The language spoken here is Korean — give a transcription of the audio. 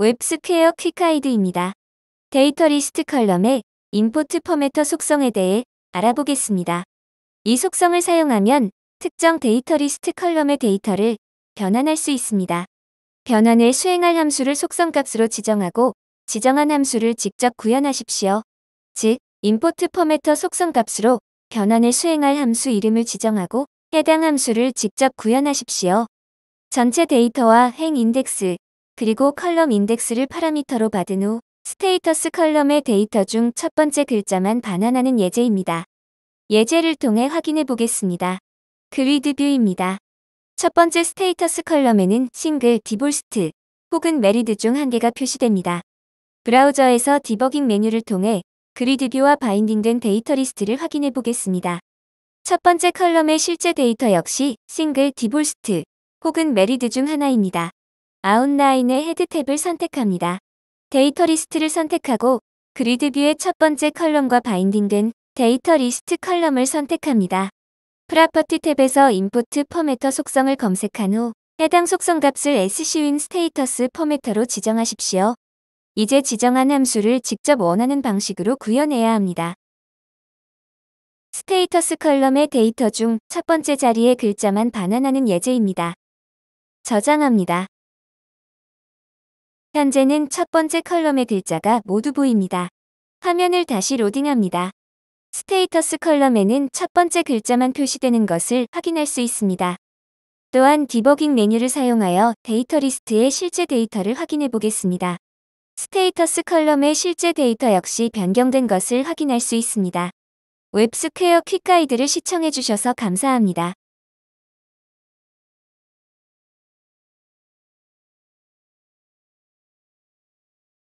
웹스퀘어 Quick Guide입니다. dataList column의 importFormatter 속성에 대해 알아보겠습니다. 이 속성을 사용하면 특정 dataList column의 데이터를 변환할 수 있습니다. 변환을 수행할 함수를 속성값으로 지정하고 지정한 함수를 직접 구현하십시오. 즉, importFormatter 속성값으로 변환을 수행할 함수 이름을 지정하고 해당 함수를 직접 구현하십시오. 전체 데이터와 행 인덱스, 그리고 column 인덱스를 파라미터로 받은 후 status column의 데이터 중 첫 번째 글자만 반환하는 예제입니다. 예제를 통해 확인해 보겠습니다. gridView입니다. 첫 번째 status column에는 single, divorced 혹은 married 중 한 개가 표시됩니다. 브라우저에서 디버깅 메뉴를 통해 gridView와 binding된 dataList를 확인해 보겠습니다. 첫 번째 column의 실제 데이터 역시 single, divorced 혹은 married 중 하나입니다. 아웃라인의 Head 탭을 선택합니다. 데이터 리스트를 선택하고 GridView의 첫 번째 column과 binding된 데이터 리스트 column을 선택합니다. property 탭에서 importFormatter 속성을 검색한 후 해당 속성 값을 scwin statusFormatter로 지정하십시오. 이제 지정한 함수를 직접 원하는 방식으로 구현해야 합니다. status column의 데이터 중 첫 번째 자리의 글자만 반환하는 예제입니다. 저장합니다. 현재는 첫 번째 column의 글자가 모두 보입니다. 화면을 다시 로딩합니다. status column에는 첫 번째 글자만 표시되는 것을 확인할 수 있습니다. 또한 디버깅 메뉴를 사용하여 데이터 리스트의 실제 데이터를 확인해 보겠습니다. status column의 실제 데이터 역시 변경된 것을 확인할 수 있습니다. 웹스퀘어 퀵 가이드를 시청해 주셔서 감사합니다.